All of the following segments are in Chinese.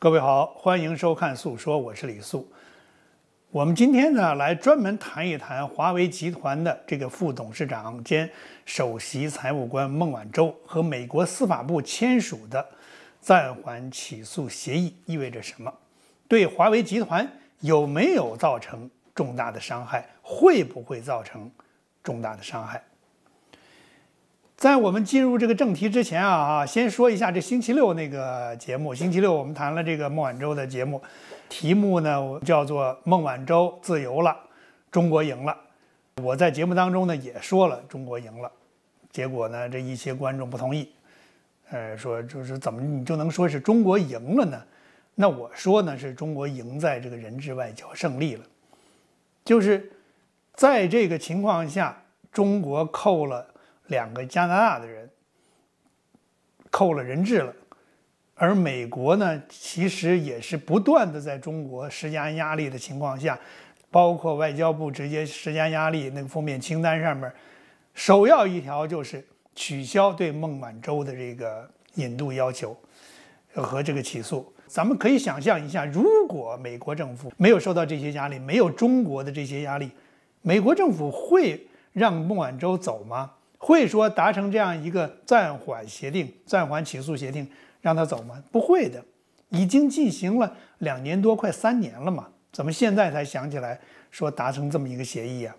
各位好，欢迎收看《诉说》，我是李素。我们今天呢，来专门谈一谈华为集团的这个副董事长兼首席财务官孟晚舟和美国司法部签署的暂缓起诉协议意味着什么？对华为集团有没有造成重大的伤害？会不会造成重大的伤害？在我们进入这个正题之前啊啊，先说一下这星期六那个节目。星期六我们谈了这个孟晚舟的节目，题目呢叫做“孟晚舟自由了，中国赢了”。我在节目当中呢也说了中国赢了，结果呢这一些观众不同意，呃说就是怎么你就能说是中国赢了呢？那我说呢是中国赢在这个人质外交胜利了，就是在这个情况下，中国扣了。两个加拿大的人扣了人质了，而美国呢，其实也是不断的在中国施加压力的情况下，包括外交部直接施加压力，那个负面清单上面，首要一条就是取消对孟晚舟的这个引渡要求和这个起诉。咱们可以想象一下，如果美国政府没有受到这些压力，没有中国的这些压力，美国政府会让孟晚舟走吗？会说达成这样一个暂缓协定、暂缓起诉协定，让他走吗？不会的，已经进行了两年多，快三年了嘛，怎么现在才想起来说达成这么一个协议啊？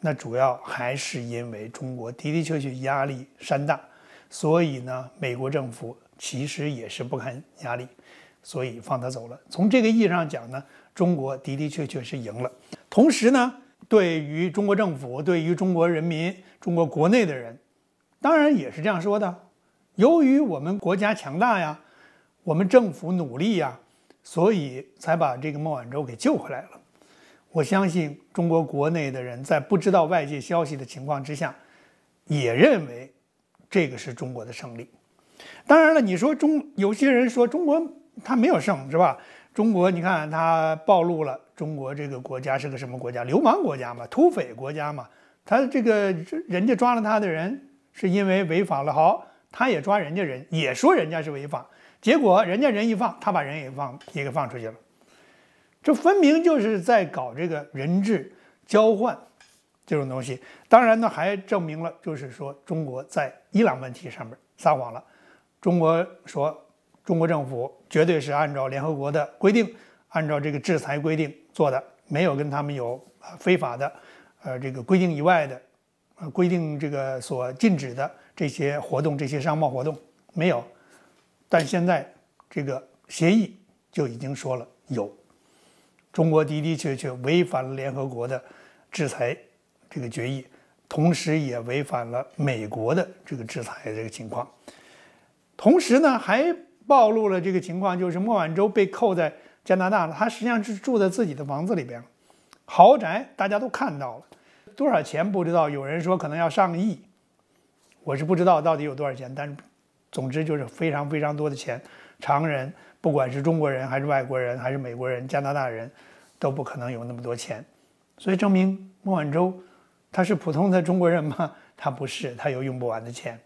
那主要还是因为中国的的确确压力山大，所以呢，美国政府其实也是不堪压力，所以放他走了。从这个意义上讲呢，中国的的确确是赢了。同时呢。对于中国政府，对于中国人民，中国国内的人，当然也是这样说的。由于我们国家强大呀，我们政府努力呀，所以才把这个孟晚舟给救回来了。我相信中国国内的人在不知道外界消息的情况之下，也认为这个是中国的胜利。当然了，你说中有些人说中国他没有胜，是吧？中国，你看他暴露了中国这个国家是个什么国家？流氓国家嘛，土匪国家嘛。他这个人家抓了他的人，是因为违法了，好，他也抓人家人，也说人家是违法。结果人家人一放，他把人也放也给放出去了。这分明就是在搞这个人质交换这种东西。当然呢，还证明了就是说中国在伊朗问题上面撒谎了。中国说。中国政府绝对是按照联合国的规定，按照这个制裁规定做的，没有跟他们有非法的，呃，这个规定以外的，呃，规定这个所禁止的这些活动，这些商贸活动没有。但现在这个协议就已经说了有，中国的的确确违反了联合国的制裁这个决议，同时也违反了美国的这个制裁这个情况，同时呢还。暴露了这个情况，就是孟晚舟被扣在加拿大了。他实际上是住在自己的房子里边，豪宅大家都看到了，多少钱不知道，有人说可能要上亿，我是不知道到底有多少钱，但总之就是非常非常多的钱。常人不管是中国人还是外国人还是美国人、加拿大人，都不可能有那么多钱。所以证明孟晚舟他是普通的中国人吗？他不是，他有用不完的钱。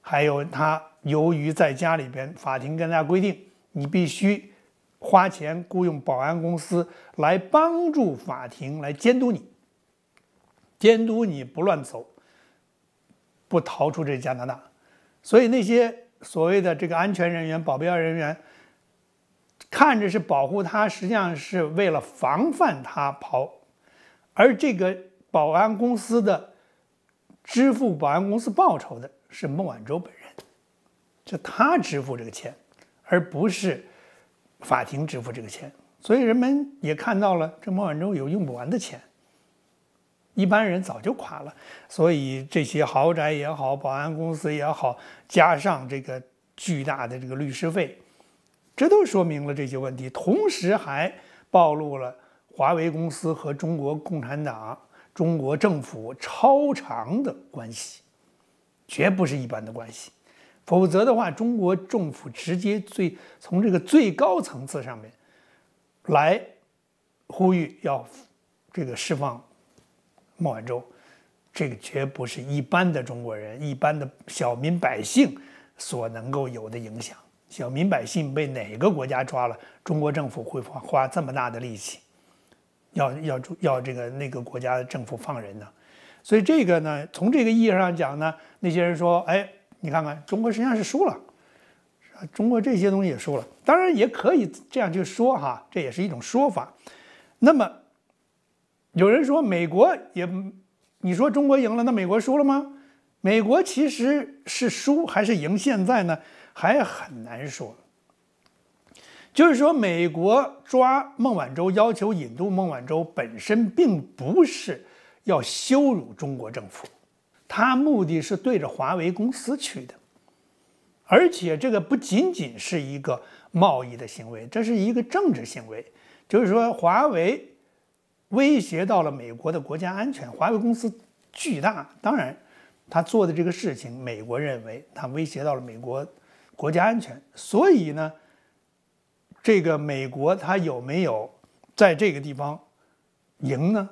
还有他，由于在家里边，法庭跟大家规定，你必须花钱雇佣保安公司来帮助法庭来监督你，监督你不乱走，不逃出这加拿大。所以那些所谓的这个安全人员、保镖人员，看着是保护他，实际上是为了防范他跑。而这个保安公司的支付保安公司报酬的。是孟晚舟本人，就他支付这个钱，而不是法庭支付这个钱。所以人们也看到了，这孟晚舟有用不完的钱，一般人早就垮了。所以这些豪宅也好，保安公司也好，加上这个巨大的这个律师费，这都说明了这些问题。同时还暴露了华为公司和中国共产党、中国政府超长的关系。绝不是一般的关系，否则的话，中国政府直接最从这个最高层次上面来呼吁要这个释放孟晚舟，这个绝不是一般的中国人、一般的小民百姓所能够有的影响。小民百姓被哪个国家抓了，中国政府会花花这么大的力气，要要要这个那个国家的政府放人呢？所以这个呢，从这个意义上讲呢，那些人说，哎，你看看中国实际上是输了，中国这些东西也输了。当然也可以这样去说哈，这也是一种说法。那么有人说美国也，你说中国赢了，那美国输了吗？美国其实是输还是赢？现在呢还很难说。就是说，美国抓孟晚舟，要求引渡孟晚舟本身并不是。要羞辱中国政府，他目的是对着华为公司去的，而且这个不仅仅是一个贸易的行为，这是一个政治行为。就是说，华为威胁到了美国的国家安全。华为公司巨大，当然他做的这个事情，美国认为他威胁到了美国国家安全。所以呢，这个美国他有没有在这个地方赢呢？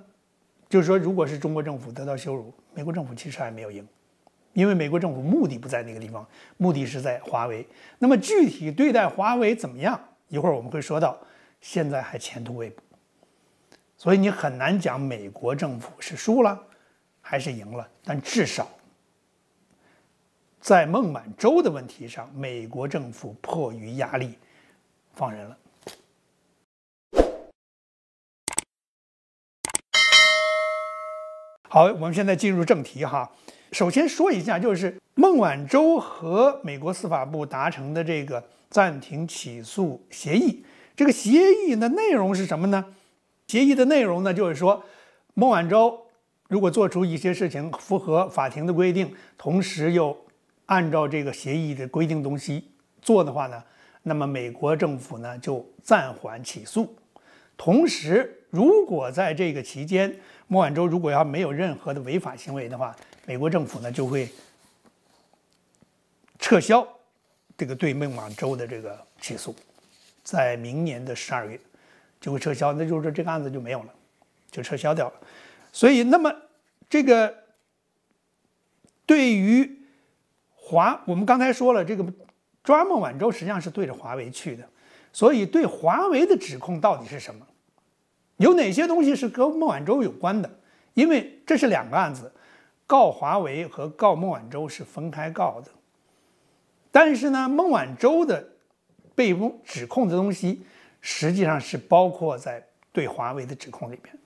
就是说，如果是中国政府得到羞辱，美国政府其实还没有赢，因为美国政府目的不在那个地方，目的是在华为。那么具体对待华为怎么样？一会儿我们会说到，现在还前途未卜，所以你很难讲美国政府是输了还是赢了。但至少在孟晚舟的问题上，美国政府迫于压力放人了。好，我们现在进入正题哈。首先说一下，就是孟晚舟和美国司法部达成的这个暂停起诉协议。这个协议的内容是什么呢？协议的内容呢，就是说，孟晚舟如果做出一些事情符合法庭的规定，同时又按照这个协议的规定东西做的话呢，那么美国政府呢就暂缓起诉。同时，如果在这个期间，孟晚舟如果要没有任何的违法行为的话，美国政府呢就会撤销这个对孟晚舟的这个起诉，在明年的十二月就会撤销，那就是这个案子就没有了，就撤销掉了。所以，那么这个对于华，我们刚才说了，这个抓孟晚舟实际上是对着华为去的，所以对华为的指控到底是什么？有哪些东西是跟孟晚舟有关的？因为这是两个案子，告华为和告孟晚舟是分开告的。但是呢，孟晚舟的被指控的东西实际上是包括在对华为的指控里边。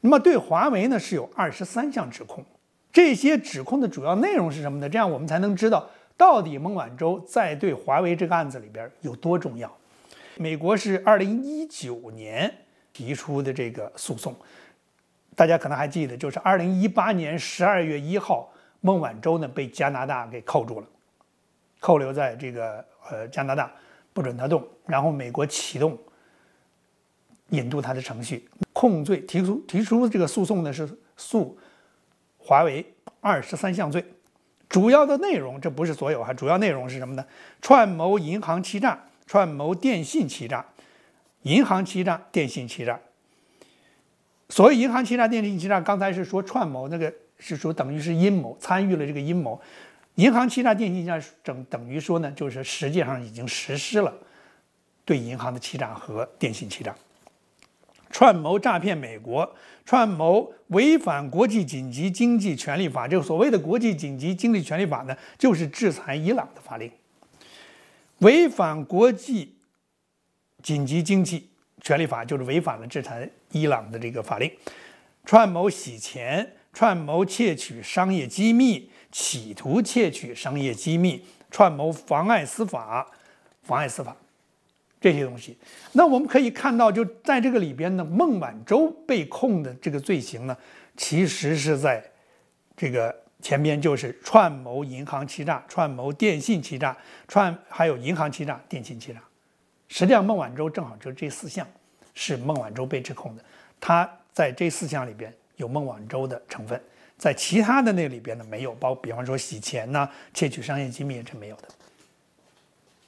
那么对华为呢是有二十三项指控，这些指控的主要内容是什么呢？这样我们才能知道到底孟晚舟在对华为这个案子里边有多重要。美国是二零一九年。提出的这个诉讼，大家可能还记得，就是二零一八年十二月一号，孟晚舟呢被加拿大给扣住了，扣留在这个呃加拿大，不准他动。然后美国启动引渡他的程序，控罪提出提出这个诉讼呢是诉华为二十三项罪，主要的内容这不是所有哈，主要内容是什么呢？串谋银行欺诈，串谋电信欺诈。银行欺诈、电信欺诈。所谓银行欺诈、电信欺诈，刚才是说串谋，那个是说等于是阴谋，参与了这个阴谋。银行欺诈、电信欺诈，等等于说呢，就是实际上已经实施了对银行的欺诈和电信欺诈。串谋诈骗美国，串谋违反国际紧急经济权利法。这个所谓的国际紧急经济权利法呢，就是制裁伊朗的法令。违反国际。紧急经济权利法就是违反了制裁伊朗的这个法令，串谋洗钱、串谋窃取商业机密、企图窃取商业机密、串谋妨碍司法、妨碍司法这些东西。那我们可以看到，就在这个里边呢，孟晚舟被控的这个罪行呢，其实是在这个前边就是串谋银行欺诈、串谋电信欺诈、串还有银行欺诈、电信欺诈。实际上，孟晚舟正好就这四项是孟晚舟被指控的，他在这四项里边有孟晚舟的成分，在其他的那里边呢没有，包比方说洗钱呐、窃取商业机密也是没有的。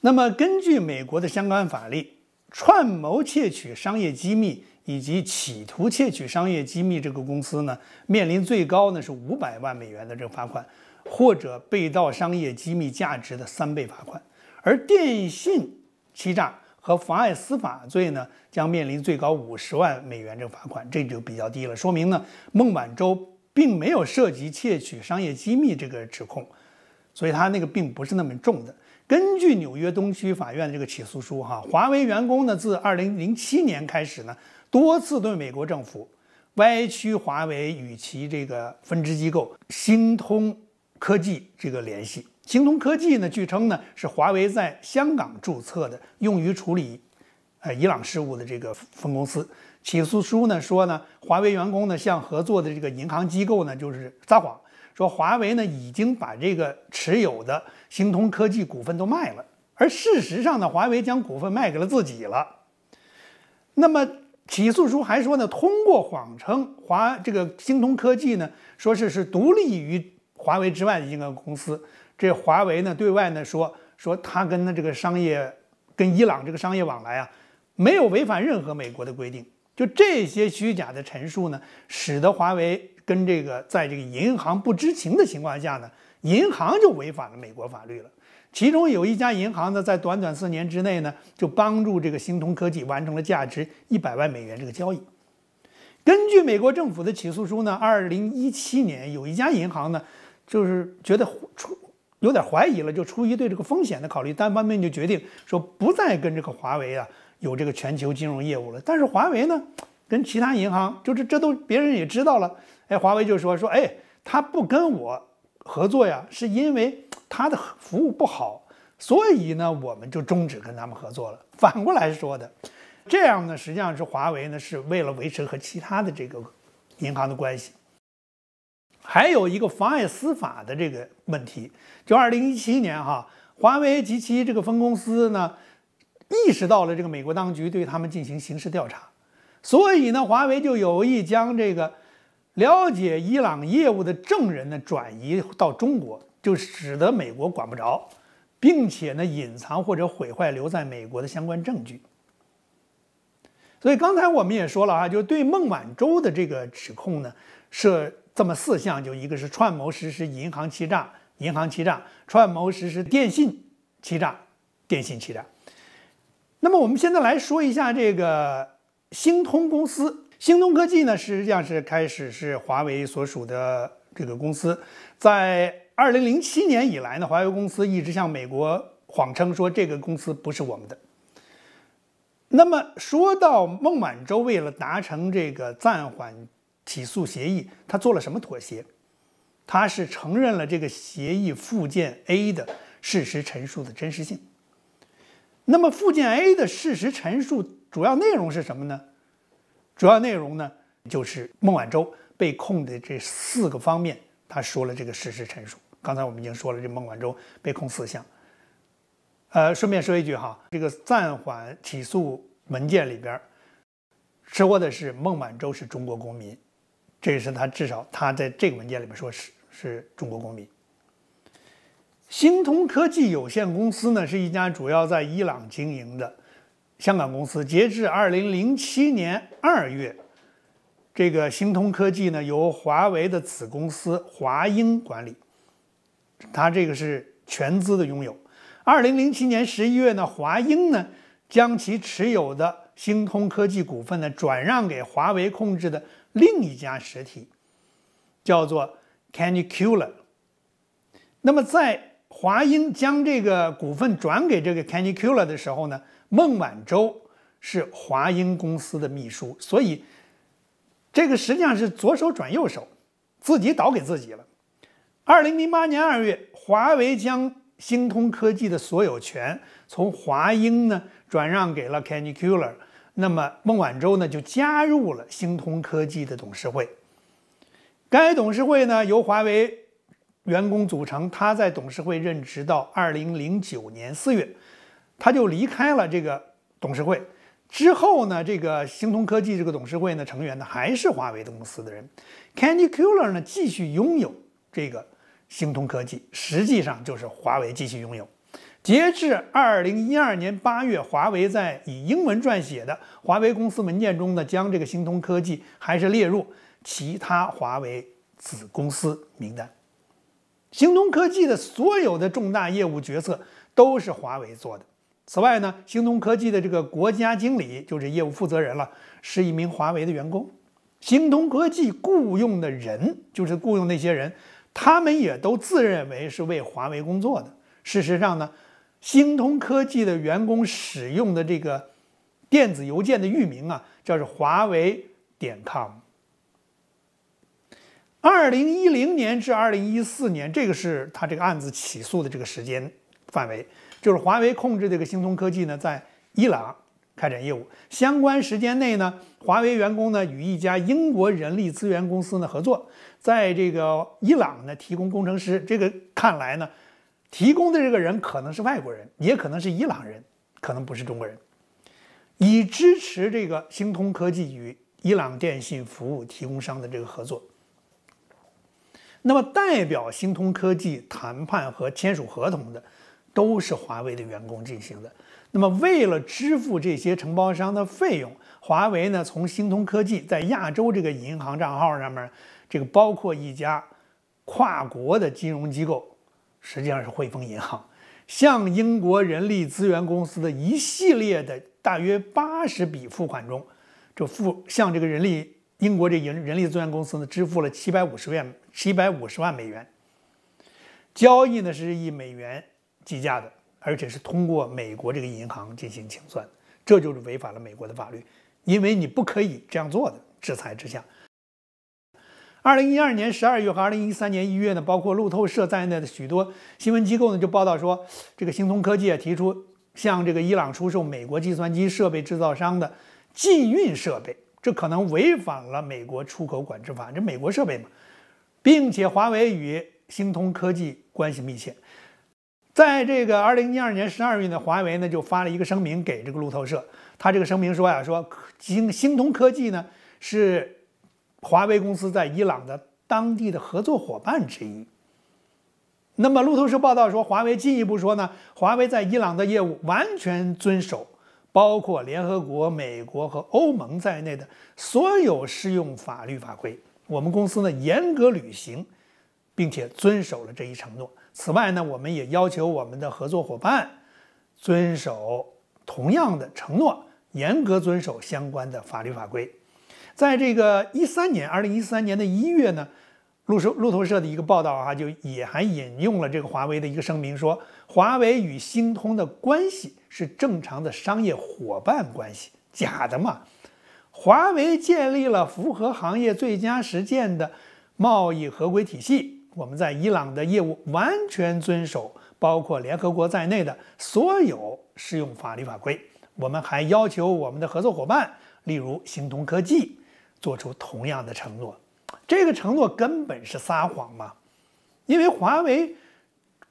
那么根据美国的相关法律，串谋窃取商业机密以及企图窃取商业机密这个公司呢，面临最高呢是五百万美元的这个罚款，或者被盗商业机密价值的三倍罚款。而电信欺诈和妨碍司法罪呢，将面临最高五十万美元这个罚款，这就比较低了，说明呢，孟晚舟并没有涉及窃取商业机密这个指控，所以他那个并不是那么重的。根据纽约东区法院这个起诉书，哈，华为员工呢，自二零零七年开始呢，多次对美国政府歪曲华为与其这个分支机构星通科技这个联系。星通科技呢，据称呢是华为在香港注册的，用于处理呃伊朗事务的这个分公司。起诉书呢说呢，华为员工呢向合作的这个银行机构呢就是撒谎。说华为呢已经把这个持有的星通科技股份都卖了，而事实上呢，华为将股份卖给了自己了。那么起诉书还说呢，通过谎称华这个星通科技呢，说是是独立于华为之外的一个公司。这华为呢对外呢说说他跟呢这个商业跟伊朗这个商业往来啊，没有违反任何美国的规定。就这些虚假的陈述呢，使得华为。跟这个，在这个银行不知情的情况下呢，银行就违反了美国法律了。其中有一家银行呢，在短短四年之内呢，就帮助这个星通科技完成了价值一百万美元这个交易。根据美国政府的起诉书呢，二零一七年有一家银行呢，就是觉得出有点怀疑了，就出于对这个风险的考虑，单方面就决定说不再跟这个华为啊有这个全球金融业务了。但是华为呢，跟其他银行就是这都别人也知道了。哎，华为就说说，哎，他不跟我合作呀，是因为他的服务不好，所以呢，我们就终止跟他们合作了。反过来说的，这样呢，实际上是华为呢是为了维持和其他的这个银行的关系。还有一个妨碍司法的这个问题，就二零一七年哈，华为及其这个分公司呢，意识到了这个美国当局对他们进行刑事调查，所以呢，华为就有意将这个。了解伊朗业务的证人呢，转移到中国，就使得美国管不着，并且呢，隐藏或者毁坏留在美国的相关证据。所以刚才我们也说了啊，就对孟晚舟的这个指控呢，设这么四项，就一个是串谋实施银行欺诈，银行欺诈；串谋实施电信欺诈，电信欺诈。那么我们现在来说一下这个星通公司。星通科技呢，实际上是开始是华为所属的这个公司，在二零零七年以来呢，华为公司一直向美国谎称说这个公司不是我们的。那么说到孟晚舟为了达成这个暂缓起诉协议，他做了什么妥协？他是承认了这个协议附件 A 的事实陈述的真实性。那么附件 A 的事实陈述主要内容是什么呢？主要内容呢，就是孟晚舟被控的这四个方面，他说了这个事实陈述。刚才我们已经说了，这孟晚舟被控四项。呃，顺便说一句哈，这个暂缓起诉文件里边说的是孟晚舟是中国公民，这也是他至少他在这个文件里面说是是中国公民。星通科技有限公司呢，是一家主要在伊朗经营的。香港公司截至二零零七年二月，这个星通科技呢由华为的子公司华英管理，它这个是全资的拥有。二零零七年十一月呢，华英呢将其持有的星通科技股份呢转让给华为控制的另一家实体，叫做 Canicula。那么在华英将这个股份转给这个 Canicula 的时候呢？孟晚舟是华英公司的秘书，所以这个实际上是左手转右手，自己倒给自己了。二零零八年二月，华为将星通科技的所有权从华英呢转让给了 Canicula，那么孟晚舟呢就加入了星通科技的董事会。该董事会呢由华为员工组成，他在董事会任职到二零零九年四月。他就离开了这个董事会之后呢，这个星通科技这个董事会呢成员呢还是华为的公司的人，Candy-Culler 呢继续拥有这个星通科技，实际上就是华为继续拥有。截至二零一二年八月，华为在以英文撰写的华为公司文件中呢，将这个星通科技还是列入其他华为子公司名单。星通科技的所有的重大业务决策。都是华为做的。此外呢，星通科技的这个国家经理就是业务负责人了，是一名华为的员工。星通科技雇佣的人，就是雇佣那些人，他们也都自认为是为华为工作的。事实上呢，星通科技的员工使用的这个电子邮件的域名啊，叫是华为点 com。二零一零年至二零一四年，这个是他这个案子起诉的这个时间范围。就是华为控制这个星通科技呢，在伊朗开展业务。相关时间内呢，华为员工呢与一家英国人力资源公司呢合作，在这个伊朗呢提供工程师。这个看来呢，提供的这个人可能是外国人，也可能是伊朗人，可能不是中国人，以支持这个星通科技与伊朗电信服务提供商的这个合作。那么，代表星通科技谈判和签署合同的。都是华为的员工进行的。那么，为了支付这些承包商的费用，华为呢从星通科技在亚洲这个银行账号上面，这个包括一家跨国的金融机构，实际上是汇丰银行，向英国人力资源公司的一系列的大约八十笔付款中，就付向这个人力英国这人人力资源公司呢支付了七百五十万七百五十万美元，交易呢是以美元。计价的，而且是通过美国这个银行进行清算，这就是违反了美国的法律，因为你不可以这样做的。制裁之下，二零一二年十二月和二零一三年一月呢，包括路透社在内的许多新闻机构呢就报道说，这个星通科技啊提出向这个伊朗出售美国计算机设备制造商的禁运设备，这可能违反了美国出口管制法，这美国设备嘛，并且华为与星通科技关系密切。在这个二零一二年十二月呢，华为呢就发了一个声明给这个路透社。他这个声明说呀，说星星通科技呢是华为公司在伊朗的当地的合作伙伴之一。那么路透社报道说，华为进一步说呢，华为在伊朗的业务完全遵守包括联合国、美国和欧盟在内的所有适用法律法规。我们公司呢严格履行，并且遵守了这一承诺。此外呢，我们也要求我们的合作伙伴遵守同样的承诺，严格遵守相关的法律法规。在这个一三年，二零一三年的一月呢，路社路透社的一个报道啊，就也还引用了这个华为的一个声明，说华为与星通的关系是正常的商业伙伴关系，假的嘛？华为建立了符合行业最佳实践的贸易合规体系。我们在伊朗的业务完全遵守包括联合国在内的所有适用法律法规。我们还要求我们的合作伙伴，例如星通科技，做出同样的承诺。这个承诺根本是撒谎嘛？因为华为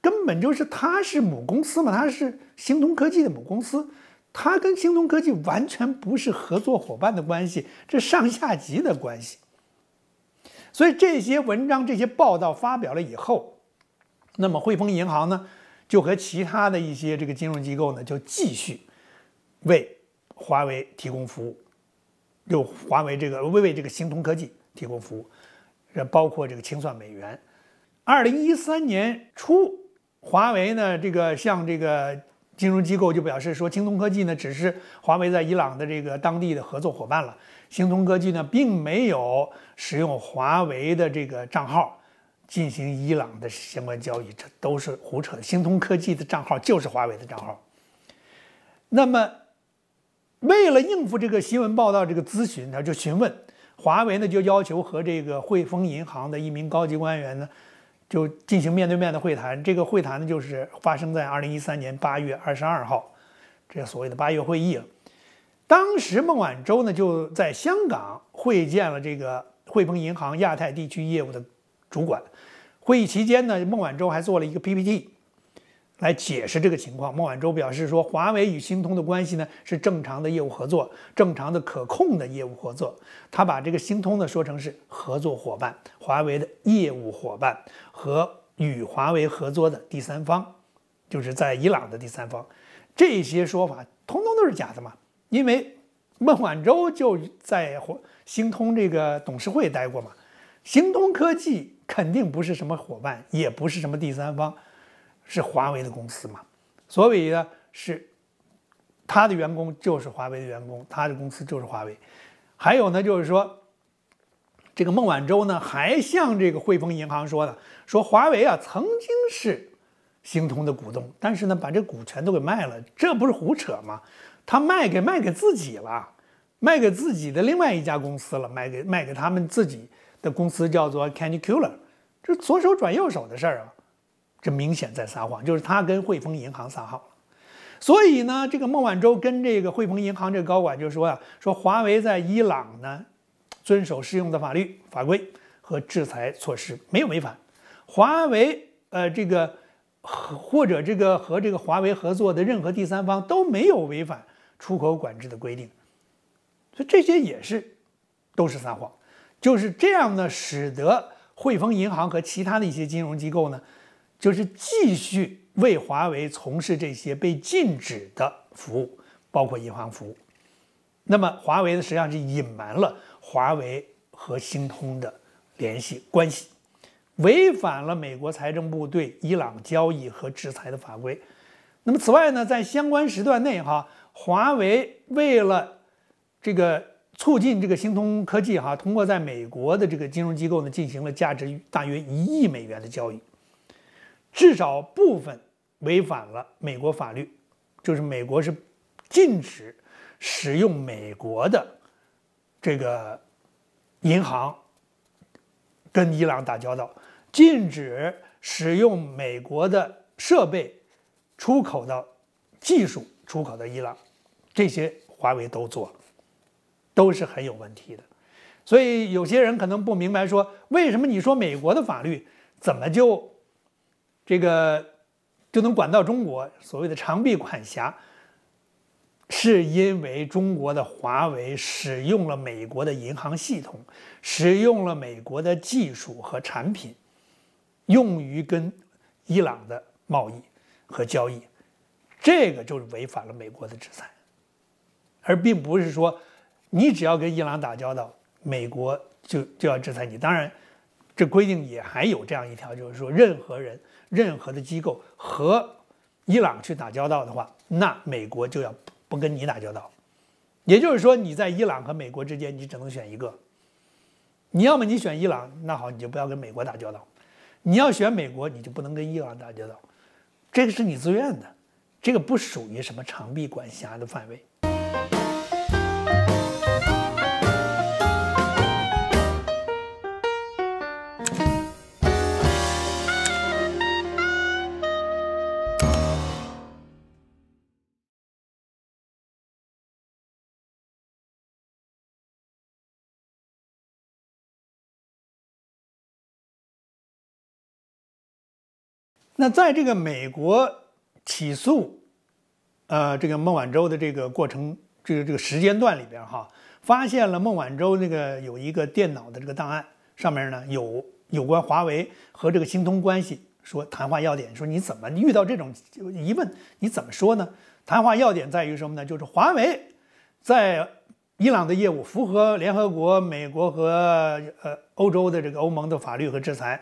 根本就是它是母公司嘛，它是星通科技的母公司，它跟星通科技完全不是合作伙伴的关系，这上下级的关系。所以这些文章、这些报道发表了以后，那么汇丰银行呢，就和其他的一些这个金融机构呢，就继续为华为提供服务，就华为这个为为这个星通科技提供服务，这包括这个清算美元。二零一三年初，华为呢这个向这个金融机构就表示说，星通科技呢只是华为在伊朗的这个当地的合作伙伴了。星通科技呢，并没有使用华为的这个账号进行伊朗的相关交易，这都是胡扯。星通科技的账号就是华为的账号。那么，为了应付这个新闻报道这个咨询，他就询问华为呢，就要求和这个汇丰银行的一名高级官员呢，就进行面对面的会谈。这个会谈呢，就是发生在二零一三年八月二十二号，这所谓的八月会议。当时孟晚舟呢就在香港会见了这个汇丰银行亚太地区业务的主管。会议期间呢，孟晚舟还做了一个 PPT 来解释这个情况。孟晚舟表示说，华为与星通的关系呢是正常的业务合作，正常的可控的业务合作。他把这个星通呢说成是合作伙伴，华为的业务伙伴和与华为合作的第三方，就是在伊朗的第三方。这些说法通通都是假的嘛？因为孟晚舟就在星通这个董事会待过嘛，星通科技肯定不是什么伙伴，也不是什么第三方，是华为的公司嘛，所以呢是他的员工就是华为的员工，他的公司就是华为。还有呢，就是说这个孟晚舟呢还向这个汇丰银行说的，说华为啊曾经是星通的股东，但是呢把这股权都给卖了，这不是胡扯吗？他卖给卖给自己了，卖给自己的另外一家公司了，卖给卖给他们自己的公司叫做 Canicular，这左手转右手的事儿啊，这明显在撒谎，就是他跟汇丰银行撒谎了。所以呢，这个孟晚舟跟这个汇丰银行这个高管就说呀，说华为在伊朗呢遵守适用的法律法规和制裁措施没有违反，华为呃这个和或者这个和这个华为合作的任何第三方都没有违反。出口管制的规定，所以这些也是都是撒谎，就是这样呢，使得汇丰银行和其他的一些金融机构呢，就是继续为华为从事这些被禁止的服务，包括银行服务。那么华为呢，实际上是隐瞒了华为和星通的联系关系，违反了美国财政部对伊朗交易和制裁的法规。那么此外呢，在相关时段内，哈。华为为了这个促进这个星通科技哈，通过在美国的这个金融机构呢，进行了价值大约一亿美元的交易，至少部分违反了美国法律，就是美国是禁止使用美国的这个银行跟伊朗打交道，禁止使用美国的设备出口到技术。出口到伊朗，这些华为都做了，都是很有问题的。所以有些人可能不明白，说为什么你说美国的法律怎么就这个就能管到中国？所谓的长臂管辖，是因为中国的华为使用了美国的银行系统，使用了美国的技术和产品，用于跟伊朗的贸易和交易。这个就是违反了美国的制裁，而并不是说你只要跟伊朗打交道，美国就就要制裁你。当然，这规定也还有这样一条，就是说任何人、任何的机构和伊朗去打交道的话，那美国就要不跟你打交道。也就是说，你在伊朗和美国之间，你只能选一个。你要么你选伊朗，那好，你就不要跟美国打交道；你要选美国，你就不能跟伊朗打交道。这个是你自愿的。这个不属于什么长臂管辖的范围。那在这个美国。起诉，呃，这个孟晚舟的这个过程，这个这个时间段里边哈，发现了孟晚舟那个有一个电脑的这个档案，上面呢有有关华为和这个星通关系，说谈话要点，说你怎么遇到这种疑问，你怎么说呢？谈话要点在于什么呢？就是华为在伊朗的业务符合联合国、美国和呃欧洲的这个欧盟的法律和制裁。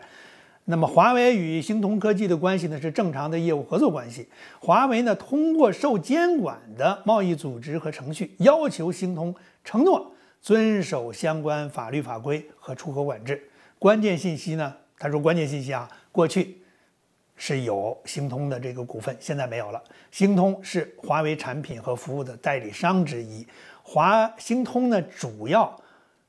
那么，华为与星通科技的关系呢是正常的业务合作关系。华为呢通过受监管的贸易组织和程序，要求星通承诺遵守相关法律法规和出口管制。关键信息呢，他说关键信息啊，过去是有星通的这个股份，现在没有了。星通是华为产品和服务的代理商之一，华星通呢主要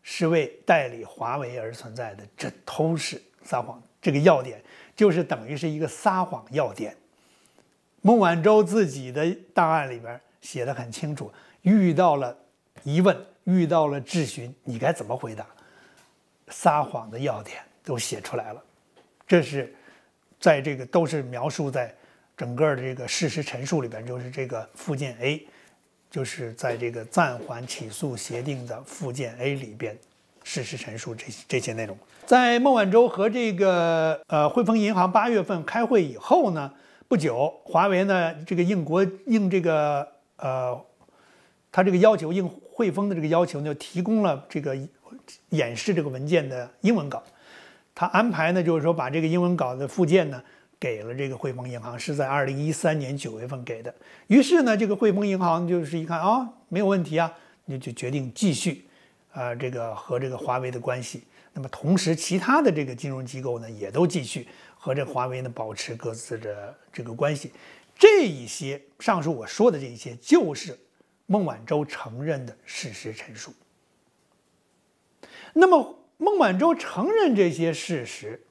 是为代理华为而存在的，这都是撒谎。这个要点就是等于是一个撒谎要点。孟晚舟自己的档案里边写的很清楚，遇到了疑问，遇到了质询，你该怎么回答？撒谎的要点都写出来了，这是在这个都是描述在整个的这个事实陈述里边，就是这个附件 A，就是在这个暂缓起诉协定的附件 A 里边。事实陈述这这些内容，在孟晚舟和这个呃汇丰银行八月份开会以后呢，不久，华为呢这个应国应这个呃，他这个要求应汇丰的这个要求呢，提供了这个演示这个文件的英文稿，他安排呢就是说把这个英文稿的附件呢给了这个汇丰银行，是在二零一三年九月份给的。于是呢，这个汇丰银行就是一看啊，没有问题啊，你就决定继续啊这个和这个华为的关系。那么同时，其他的这个金融机构呢，也都继续和这华为呢保持各自的这个关系。这一些上述我说的这一些，就是孟晚舟承认的事实陈述。那么，孟晚舟承认这些事实，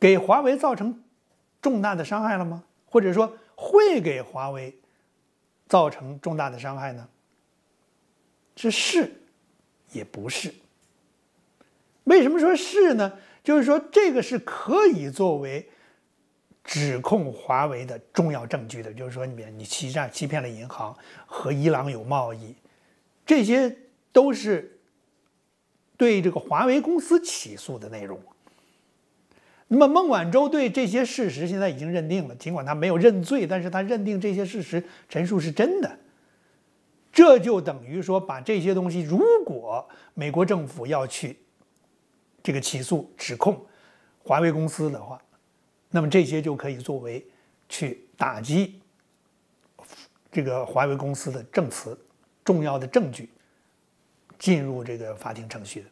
给华为造成重大的伤害了吗？或者说，会给华为造成重大的伤害呢？是是，也不是。为什么说是呢？就是说，这个是可以作为指控华为的重要证据的。就是说，你你欺诈、欺骗了银行，和伊朗有贸易，这些都是对这个华为公司起诉的内容。那么，孟晚舟对这些事实现在已经认定了，尽管他没有认罪，但是他认定这些事实陈述是真的。这就等于说，把这些东西，如果美国政府要去。这个起诉指控华为公司的话，那么这些就可以作为去打击这个华为公司的证词、重要的证据进入这个法庭程序的。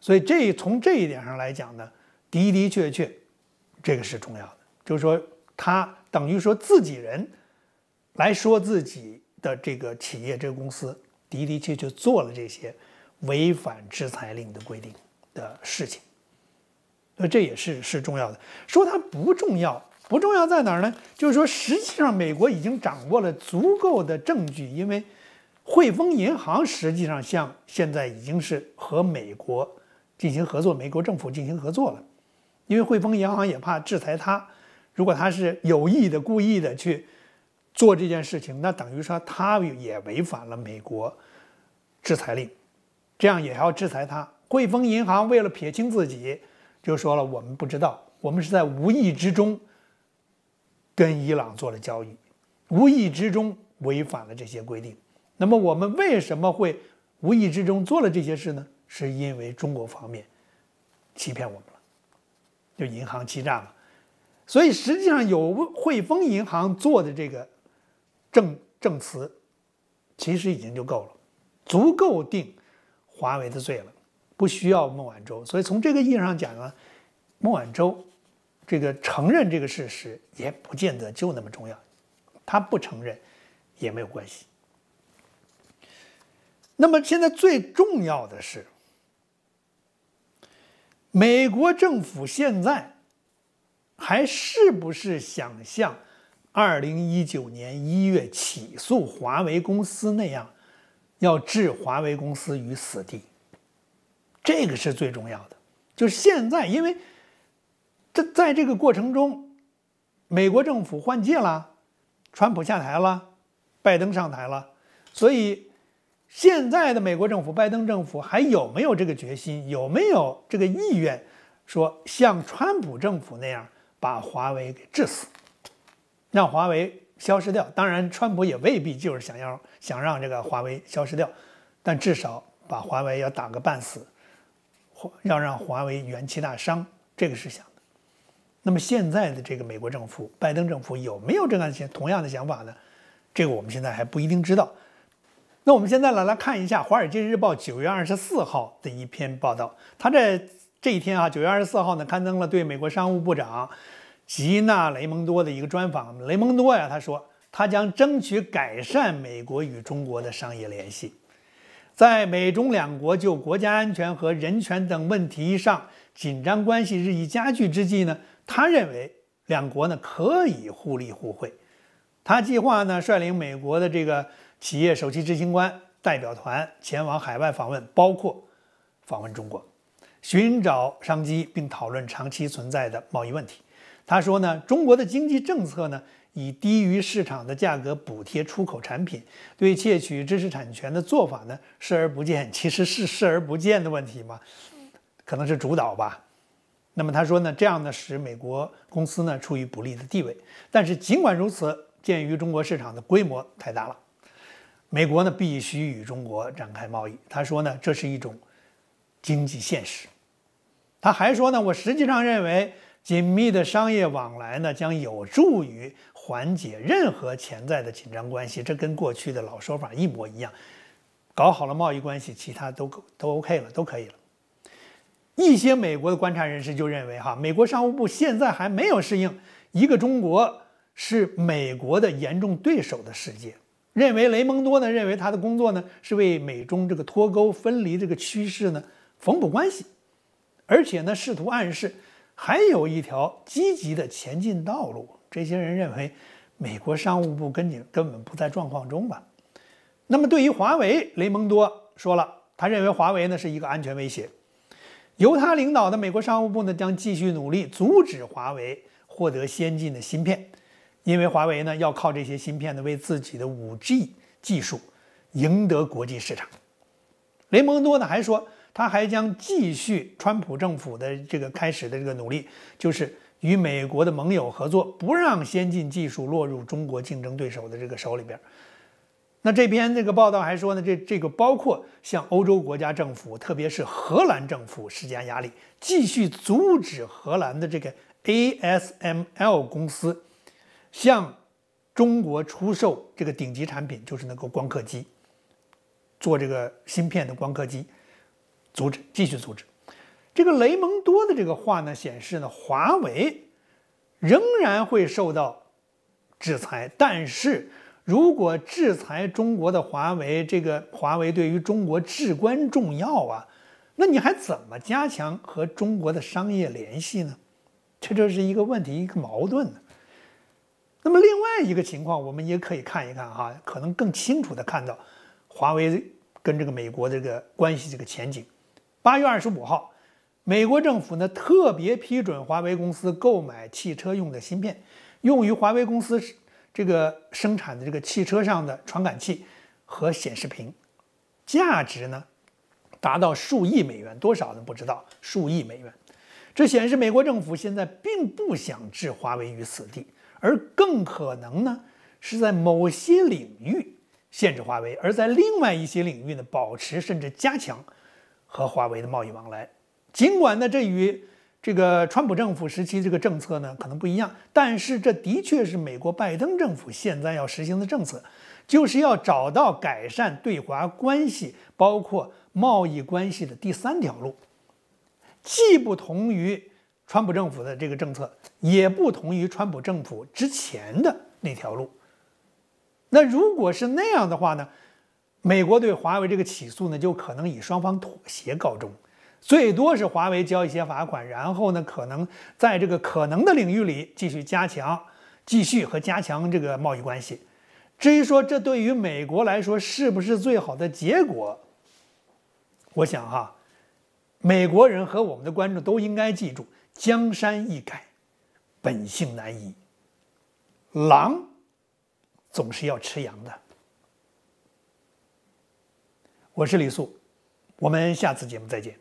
所以这从这一点上来讲呢，的的确确这个是重要的，就是说他等于说自己人来说自己的这个企业、这个公司的的确确做了这些。违反制裁令的规定的事情，那这也是是重要的。说它不重要，不重要在哪儿呢？就是说，实际上美国已经掌握了足够的证据，因为汇丰银行实际上像现在已经是和美国进行合作，美国政府进行合作了。因为汇丰银行也怕制裁他，如果他是有意的、故意的去做这件事情，那等于说他也违反了美国制裁令。这样也要制裁他。汇丰银行为了撇清自己，就说了：“我们不知道，我们是在无意之中跟伊朗做了交易，无意之中违反了这些规定。那么我们为什么会无意之中做了这些事呢？是因为中国方面欺骗我们了，就银行欺诈了。所以实际上有汇丰银行做的这个证证词，其实已经就够了，足够定。”华为的罪了，不需要孟晚舟，所以从这个意义上讲呢，孟晚舟这个承认这个事实也不见得就那么重要，他不承认也没有关系。那么现在最重要的是，美国政府现在还是不是想象二零一九年一月起诉华为公司那样？要置华为公司于死地，这个是最重要的。就是现在，因为这在这个过程中，美国政府换届了，川普下台了，拜登上台了，所以现在的美国政府，拜登政府还有没有这个决心，有没有这个意愿，说像川普政府那样把华为给治死，让华为？消失掉，当然，川普也未必就是想要想让这个华为消失掉，但至少把华为要打个半死，或要让华为元气大伤，这个是想的。那么现在的这个美国政府，拜登政府有没有这样些同样的想法呢？这个我们现在还不一定知道。那我们现在来来看一下《华尔街日报》九月二十四号的一篇报道，他在这一天啊，九月二十四号呢，刊登了对美国商务部长。吉娜·雷蒙多的一个专访，雷蒙多呀，他说他将争取改善美国与中国的商业联系，在美中两国就国家安全和人权等问题上紧张关系日益加剧之际呢，他认为两国呢可以互利互惠。他计划呢率领美国的这个企业首席执行官代表团前往海外访问，包括访问中国，寻找商机，并讨论长期存在的贸易问题。他说呢，中国的经济政策呢，以低于市场的价格补贴出口产品，对窃取知识产权的做法呢视而不见。其实是视而不见的问题嘛，可能是主导吧。那么他说呢，这样呢使美国公司呢处于不利的地位。但是尽管如此，鉴于中国市场的规模太大了，美国呢必须与中国展开贸易。他说呢，这是一种经济现实。他还说呢，我实际上认为。紧密的商业往来呢，将有助于缓解任何潜在的紧张关系。这跟过去的老说法一模一样。搞好了贸易关系，其他都都 OK 了，都可以了。一些美国的观察人士就认为，哈，美国商务部现在还没有适应一个中国是美国的严重对手的世界。认为雷蒙多呢，认为他的工作呢是为美中这个脱钩分离这个趋势呢缝补关系，而且呢试图暗示。还有一条积极的前进道路。这些人认为，美国商务部根本根本不在状况中吧？那么对于华为，雷蒙多说了，他认为华为呢是一个安全威胁。由他领导的美国商务部呢将继续努力阻止华为获得先进的芯片，因为华为呢要靠这些芯片呢为自己的 5G 技术赢得国际市场。雷蒙多呢还说。他还将继续川普政府的这个开始的这个努力，就是与美国的盟友合作，不让先进技术落入中国竞争对手的这个手里边。那这篇这个报道还说呢，这这个包括向欧洲国家政府，特别是荷兰政府施加压力，继续阻止荷兰的这个 ASML 公司向中国出售这个顶级产品，就是那个光刻机，做这个芯片的光刻机。阻止，继续阻止。这个雷蒙多的这个话呢，显示呢，华为仍然会受到制裁。但是如果制裁中国的华为，这个华为对于中国至关重要啊，那你还怎么加强和中国的商业联系呢？这就是一个问题，一个矛盾。那么另外一个情况，我们也可以看一看哈，可能更清楚的看到华为跟这个美国这个关系这个前景。八月二十五号，美国政府呢特别批准华为公司购买汽车用的芯片，用于华为公司这个生产的这个汽车上的传感器和显示屏，价值呢达到数亿美元，多少呢不知道，数亿美元。这显示美国政府现在并不想置华为于死地，而更可能呢是在某些领域限制华为，而在另外一些领域呢保持甚至加强。和华为的贸易往来，尽管呢，这与这个川普政府时期这个政策呢可能不一样，但是这的确是美国拜登政府现在要实行的政策，就是要找到改善对华关系，包括贸易关系的第三条路，既不同于川普政府的这个政策，也不同于川普政府之前的那条路。那如果是那样的话呢？美国对华为这个起诉呢，就可能以双方妥协告终，最多是华为交一些罚款，然后呢，可能在这个可能的领域里继续加强、继续和加强这个贸易关系。至于说这对于美国来说是不是最好的结果，我想哈，美国人和我们的观众都应该记住：江山易改，本性难移。狼总是要吃羊的。我是李素，我们下次节目再见。